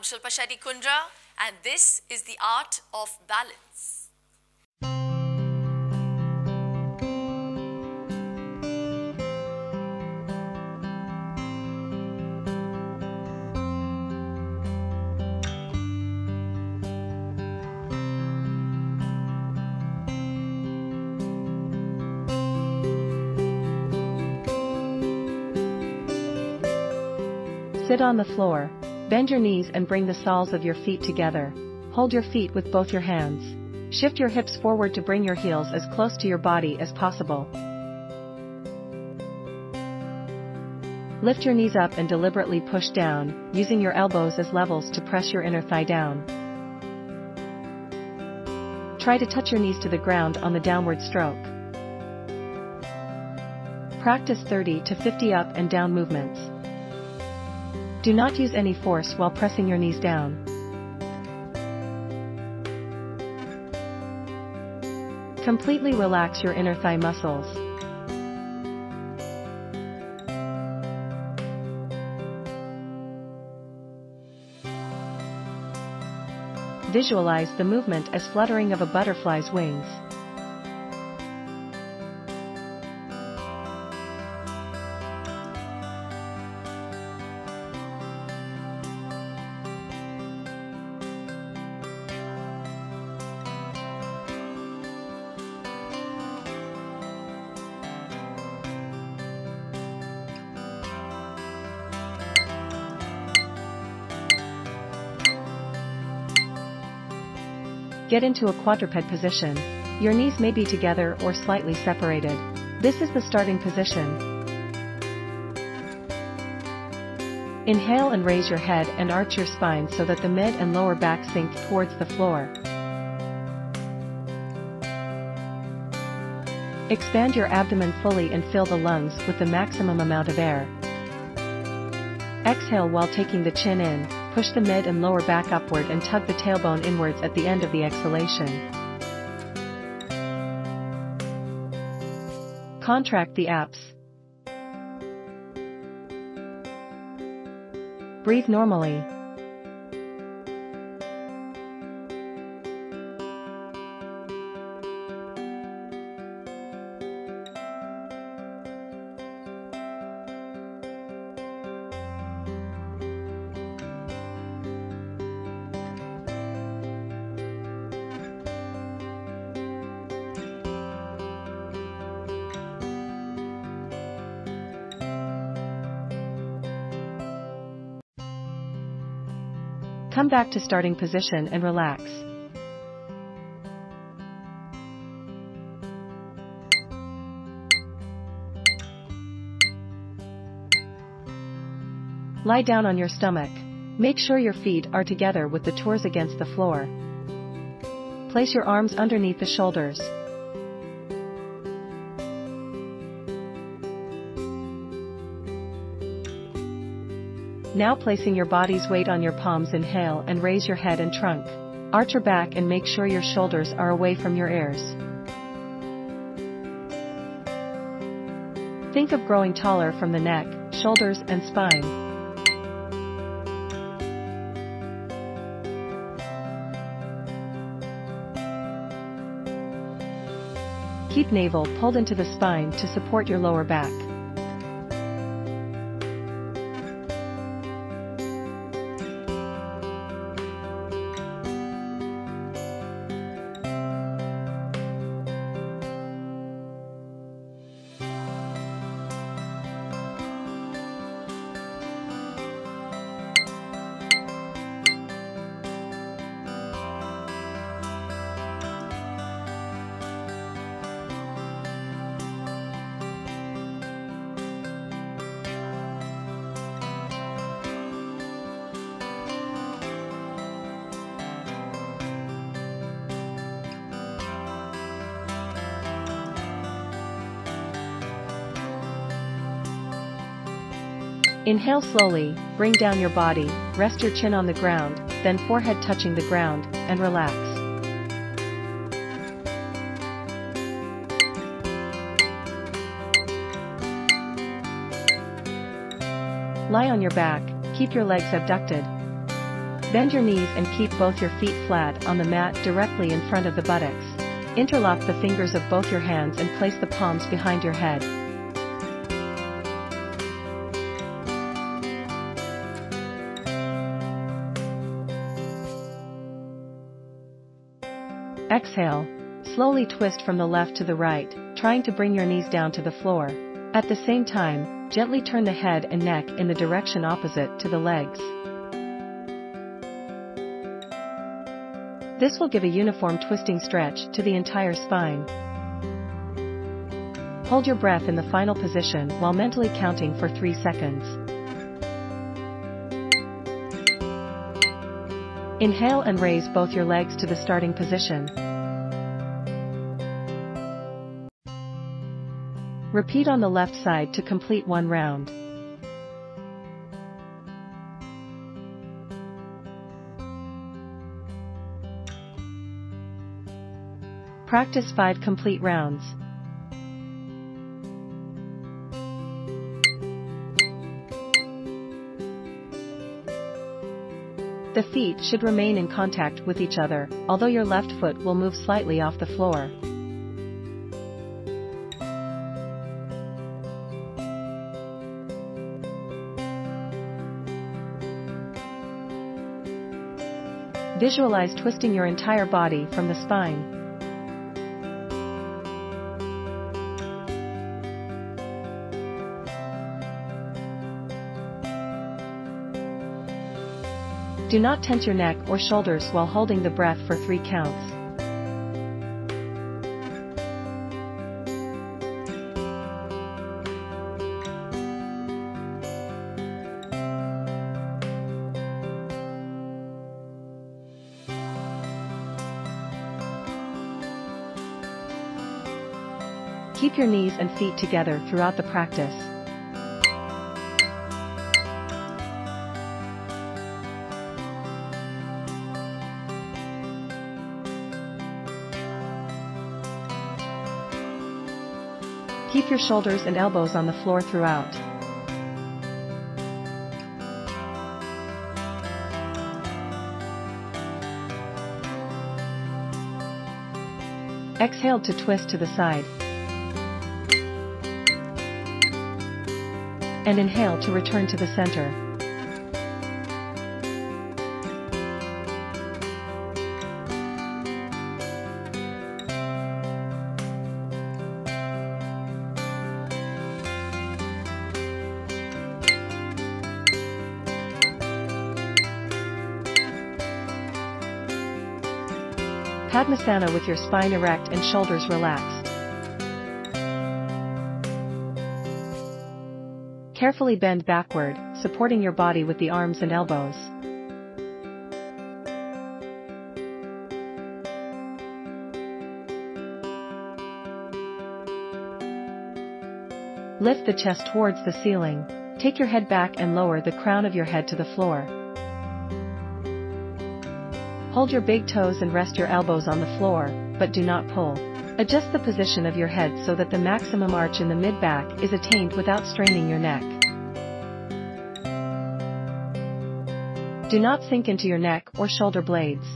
I'm Shilpa Shetty Kundra, and this is the art of balance. Sit on the floor. Bend your knees and bring the soles of your feet together. Hold your feet with both your hands. Shift your hips forward to bring your heels as close to your body as possible. Lift your knees up and deliberately push down, using your elbows as levels to press your inner thigh down. Try to touch your knees to the ground on the downward stroke. Practice 30 to 50 up and down movements. Do not use any force while pressing your knees down. Completely relax your inner thigh muscles. Visualize the movement as fluttering of a butterfly's wings. Get into a quadruped position. Your knees may be together or slightly separated. This is the starting position. Inhale and raise your head and arch your spine so that the mid and lower back sink towards the floor. Expand your abdomen fully and fill the lungs with the maximum amount of air. Exhale while taking the chin in, push the mid and lower back upward and tug the tailbone inwards at the end of the exhalation. Contract the abs. Breathe normally. Come back to starting position and relax. Lie down on your stomach. Make sure your feet are together with the toes against the floor. Place your arms underneath the shoulders. Now placing your body's weight on your palms inhale and raise your head and trunk. Arch your back and make sure your shoulders are away from your ears. Think of growing taller from the neck, shoulders and spine. Keep navel pulled into the spine to support your lower back. Inhale slowly, bring down your body, rest your chin on the ground, then forehead touching the ground, and relax. Lie on your back, keep your legs abducted. Bend your knees and keep both your feet flat on the mat directly in front of the buttocks. Interlock the fingers of both your hands and place the palms behind your head. Exhale. Slowly twist from the left to the right, trying to bring your knees down to the floor. At the same time, gently turn the head and neck in the direction opposite to the legs. This will give a uniform twisting stretch to the entire spine. Hold your breath in the final position while mentally counting for 3 seconds. Inhale and raise both your legs to the starting position. Repeat on the left side to complete one round. Practice 5 complete rounds. The feet should remain in contact with each other, although your left foot will move slightly off the floor. Visualize twisting your entire body from the spine. Do not tense your neck or shoulders while holding the breath for 3 counts. Keep your knees and feet together throughout the practice. Keep your shoulders and elbows on the floor throughout. Exhale to twist to the side. And inhale to return to the center. Padmasana with your spine erect and shoulders relaxed. Carefully bend backward, supporting your body with the arms and elbows. Lift the chest towards the ceiling, take your head back and lower the crown of your head to the floor. Hold your big toes and rest your elbows on the floor, but do not pull. Adjust the position of your head so that the maximum arch in the mid-back is attained without straining your neck. Do not sink into your neck or shoulder blades.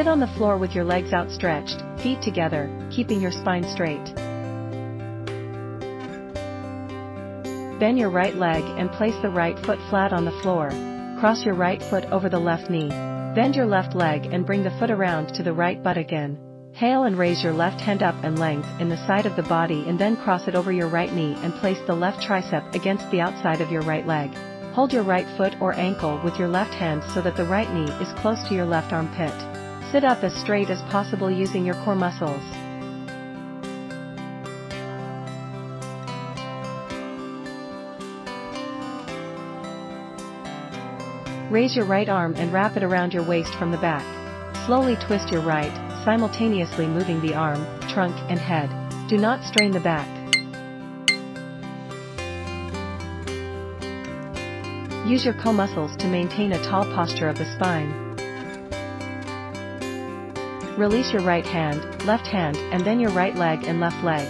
Sit on the floor with your legs outstretched, feet together, keeping your spine straight. Bend your right leg and place the right foot flat on the floor. Cross your right foot over the left knee. Bend your left leg and bring the foot around to the right butt again. Hail and raise your left hand up and length in the side of the body and then cross it over your right knee and place the left tricep against the outside of your right leg. Hold your right foot or ankle with your left hand so that the right knee is close to your left armpit. Sit up as straight as possible using your core muscles. Raise your right arm and wrap it around your waist from the back. Slowly twist your right, simultaneously moving the arm, trunk and head. Do not strain the back. Use your core muscles to maintain a tall posture of the spine. Release your right hand, left hand, and then your right leg and left leg.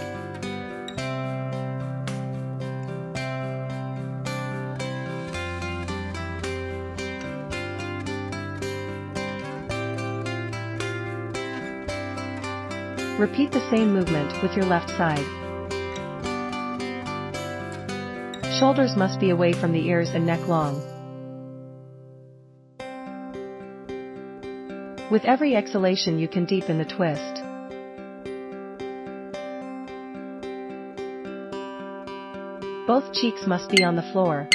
Repeat the same movement with your left side. Shoulders must be away from the ears and neck long. With every exhalation you can deepen the twist. Both cheeks must be on the floor.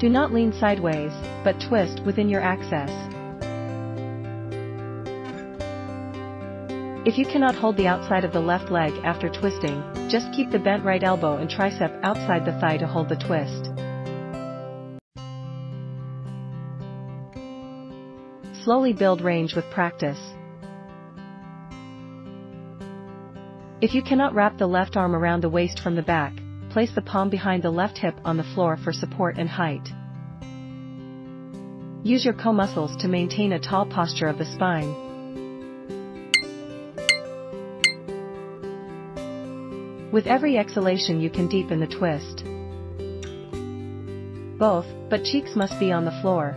Do not lean sideways, but twist within your axis. If you cannot hold the outside of the left leg after twisting, just keep the bent right elbow and tricep outside the thigh to hold the twist. Slowly build range with practice. If you cannot wrap the left arm around the waist from the back, place the palm behind the left hip on the floor for support and height. Use your core muscles to maintain a tall posture of the spine. With every exhalation you can deepen the twist. Both, but cheeks must be on the floor.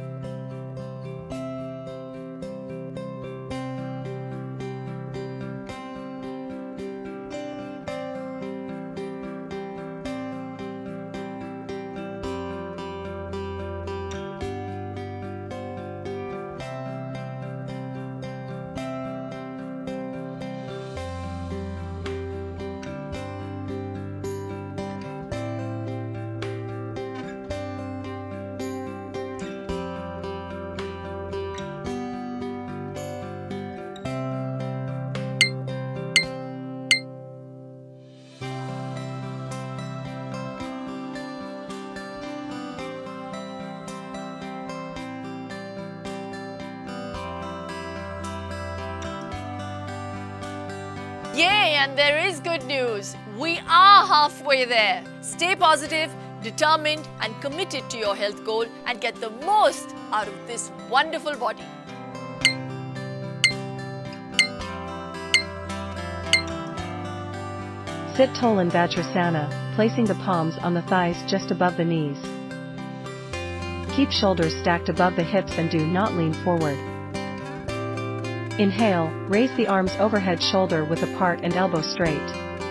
Yay, and there is good news. We are halfway there. Stay positive, determined, and committed to your health goal and get the most out of this wonderful body. Sit tall in Vajrasana, placing the palms on the thighs just above the knees. Keep shoulders stacked above the hips and do not lean forward. Inhale, raise the arms overhead shoulder width apart and elbow straight.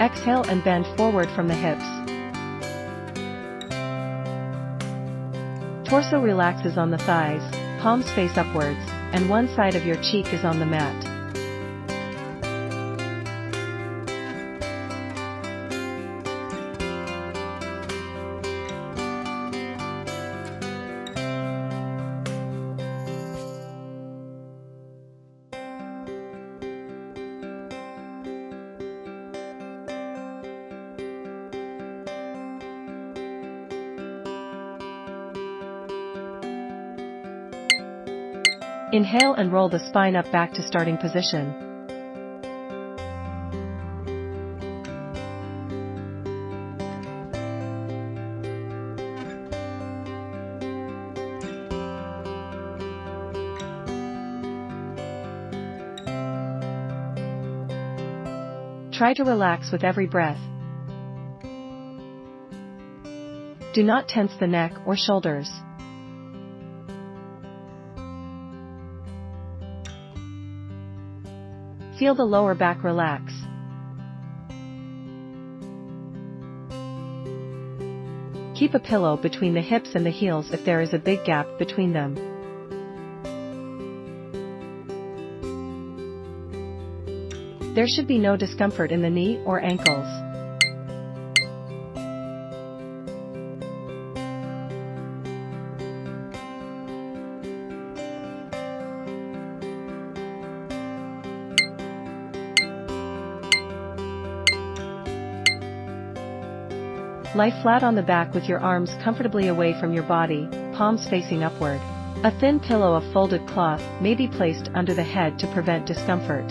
Exhale and bend forward from the hips. Torso relaxes on the thighs, palms face upwards, and one side of your cheek is on the mat. Inhale and roll the spine up back to starting position. Try to relax with every breath. Do not tense the neck or shoulders. Feel the lower back relax. Keep a pillow between the hips and the heels if there is a big gap between them. There should be no discomfort in the knee or ankles. Lie flat on the back with your arms comfortably away from your body, palms facing upward. A thin pillow of folded cloth may be placed under the head to prevent discomfort.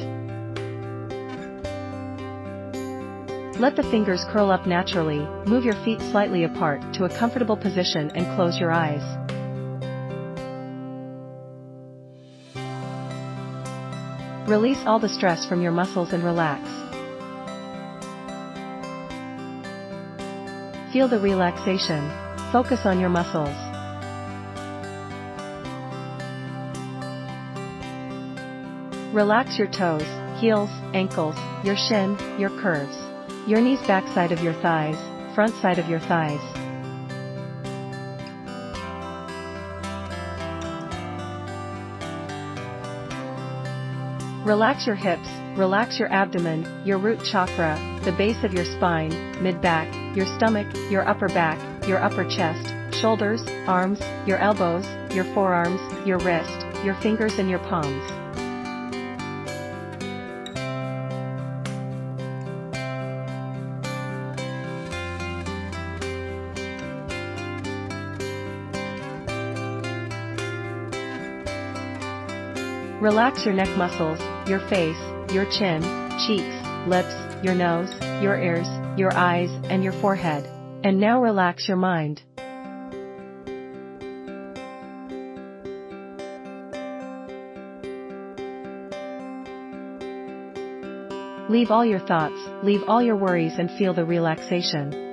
Let the fingers curl up naturally, move your feet slightly apart to a comfortable position and close your eyes. Release all the stress from your muscles and relax. Feel the relaxation. Focus on your muscles. Relax your toes, heels, ankles, your shin, your curves. Your knees backside of your thighs, front side of your thighs. Relax your hips, relax your abdomen, your root chakra, the base of your spine, mid-back, your stomach, your upper back, your upper chest, shoulders, arms, your elbows, your forearms, your wrist, your fingers and your palms. Relax your neck muscles, your face, your chin, cheeks, lips, your nose, your ears, your eyes, and your forehead. And now relax your mind. Leave all your thoughts, leave all your worries and feel the relaxation.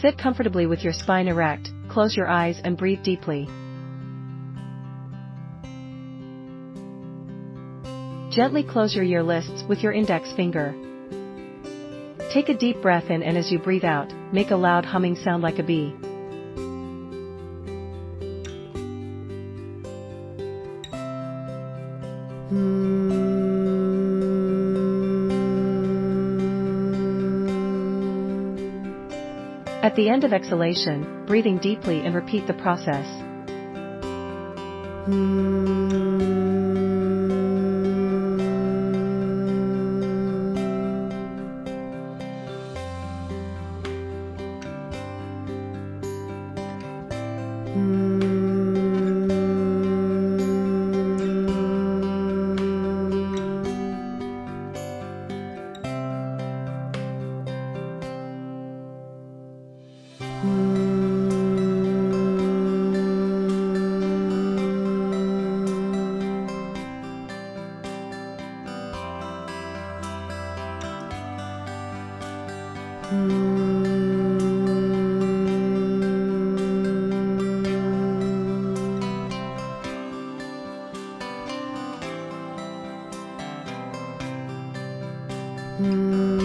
Sit comfortably with your spine erect, close your eyes and breathe deeply. Gently close your ear lists with your index finger. Take a deep breath in and as you breathe out, make a loud humming sound like a bee. At the end of exhalation, breathing deeply and repeat the process. Come うん。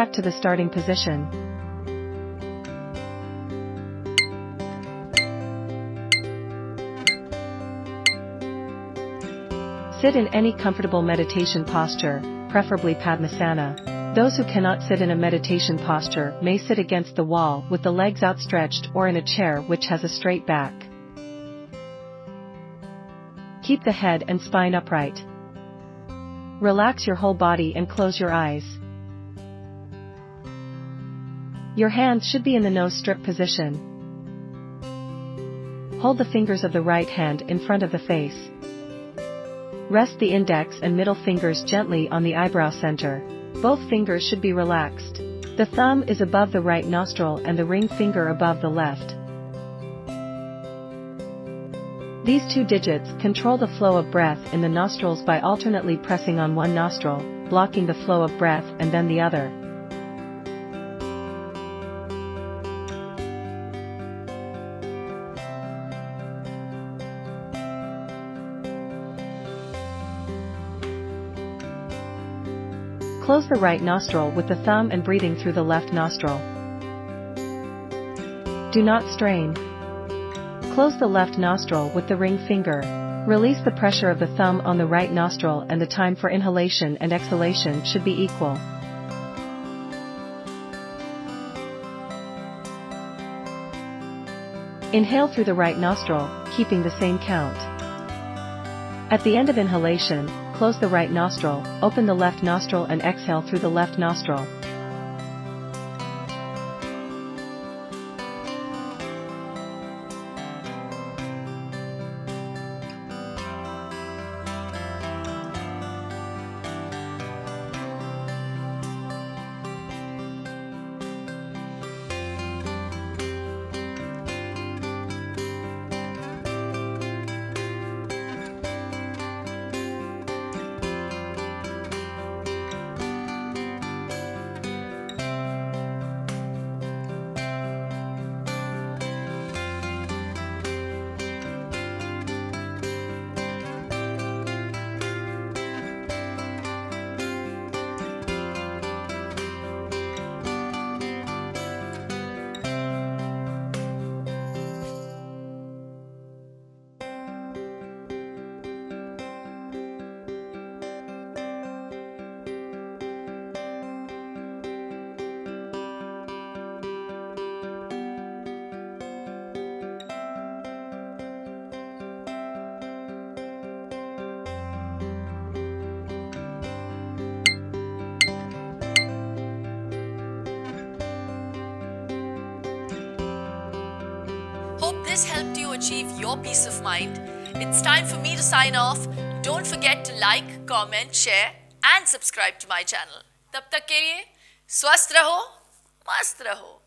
Back to the starting position. Sit in any comfortable meditation posture, preferably Padmasana. Those who cannot sit in a meditation posture may sit against the wall with the legs outstretched or in a chair which has a straight back. Keep the head and spine upright. Relax your whole body and close your eyes. Your hands should be in the nose strip position. Hold the fingers of the right hand in front of the face. Rest the index and middle fingers gently on the eyebrow center. Both fingers should be relaxed. The thumb is above the right nostril and the ring finger above the left. These two digits control the flow of breath in the nostrils by alternately pressing on one nostril, blocking the flow of breath and then the other. Close the right nostril with the thumb and breathing through the left nostril. Do not strain. Close the left nostril with the ring finger. Release the pressure of the thumb on the right nostril and the time for inhalation and exhalation should be equal. Inhale through the right nostril, keeping the same count. At the end of inhalation, close the right nostril, open the left nostril and exhale through the left nostril. this helped you achieve your peace of mind. It's time for me to sign off. Don't forget to like, comment, share and subscribe to my channel. तब तक के लिए स्वस्थ रहो मस्त रहो